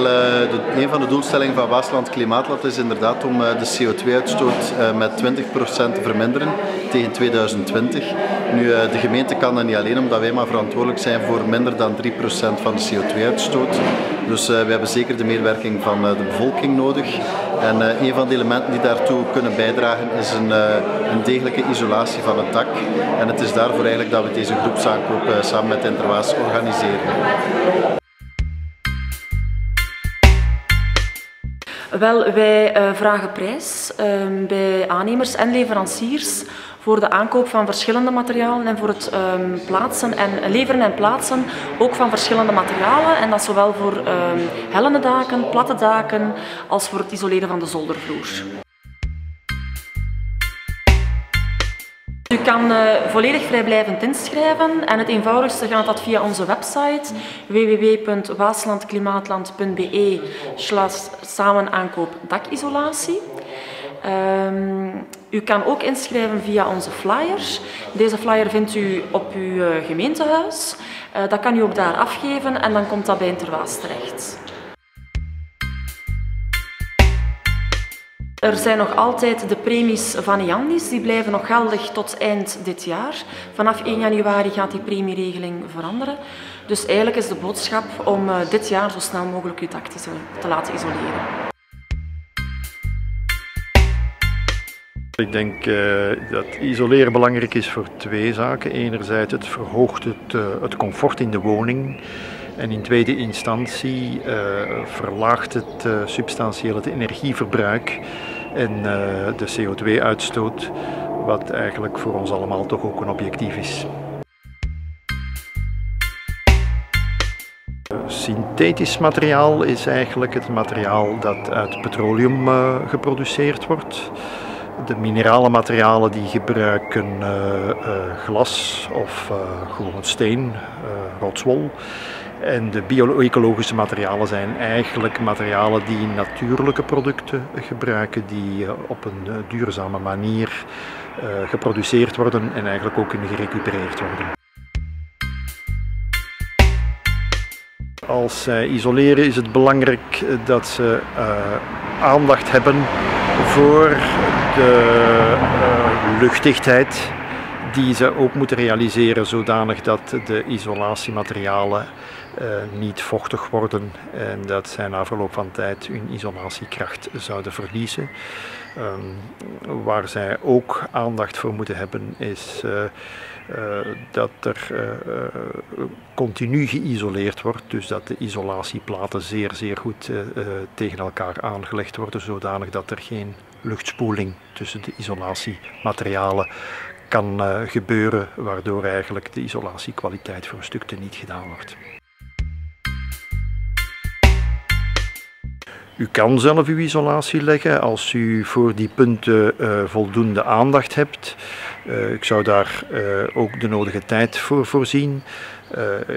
De, een van de doelstellingen van Waasland Klimaatlat is inderdaad om de CO2-uitstoot met 20% te verminderen tegen 2020. Nu, de gemeente kan dat niet alleen omdat wij maar verantwoordelijk zijn voor minder dan 3% van de CO2-uitstoot. Dus we hebben zeker de medewerking van de bevolking nodig. En een van de elementen die daartoe kunnen bijdragen is een, een degelijke isolatie van het dak. En het is daarvoor eigenlijk dat we deze groepsaankoop samen met Interwaas organiseren. Wel, wij uh, vragen prijs uh, bij aannemers en leveranciers voor de aankoop van verschillende materialen en voor het um, plaatsen en leveren en plaatsen ook van verschillende materialen. En dat zowel voor um, hellende daken, platte daken als voor het isoleren van de zoldervloer. U kan uh, volledig vrijblijvend inschrijven en het eenvoudigste gaat dat via onze website www.waaslandklimaatland.be samenaankoop dakisolatie. Um, u kan ook inschrijven via onze flyers. Deze flyer vindt u op uw uh, gemeentehuis. Uh, dat kan u ook daar afgeven en dan komt dat bij Interwaas terecht. Er zijn nog altijd de premies van Iandis, die blijven nog geldig tot eind dit jaar. Vanaf 1 januari gaat die premieregeling veranderen. Dus eigenlijk is de boodschap om uh, dit jaar zo snel mogelijk uw dak te, te laten isoleren. Ik denk uh, dat isoleren belangrijk is voor twee zaken. Enerzijds het verhoogt het, uh, het comfort in de woning. En in tweede instantie verlaagt het substantieel het energieverbruik en uh, de CO2-uitstoot, wat eigenlijk voor ons allemaal toch ook een objectief is. Synthetisch materiaal is eigenlijk het materiaal dat uit petroleum geproduceerd wordt. De minerale materialen die gebruiken uh, glas of gewoon steen, rotswol. En de bio-ecologische materialen zijn eigenlijk materialen die natuurlijke producten gebruiken, die op een duurzame manier geproduceerd worden en eigenlijk ook kunnen gerecupereerd worden. Als zij isoleren is het belangrijk dat ze aandacht hebben voor de uh, luchtdichtheid die ze ook moeten realiseren zodanig dat de isolatiematerialen uh, niet vochtig worden en dat zij na verloop van tijd hun isolatiekracht zouden verliezen. Um, waar zij ook aandacht voor moeten hebben is uh, uh, dat er continu geïsoleerd wordt, dus dat de isolatieplaten zeer zeer goed tegen elkaar aangelegd worden zodanig dat er geen luchtspoeling tussen de isolatiematerialen kan uh, gebeuren, waardoor eigenlijk de isolatiekwaliteit voor een stuk te niet gedaan wordt. U kan zelf uw isolatie leggen als u voor die punten uh, voldoende aandacht hebt. Uh, ik zou daar ook de nodige tijd voor voorzien.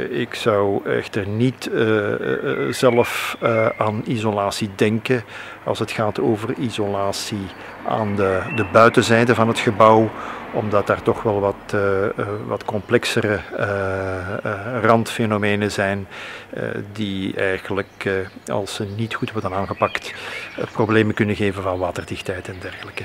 Ik zou echter niet zelf aan isolatie denken als het gaat over isolatie aan de, de buitenzijde van het gebouw, omdat daar toch wel wat, wat complexere randfenomenen zijn die eigenlijk als ze niet goed worden aangepakt problemen kunnen geven van waterdichtheid en dergelijke.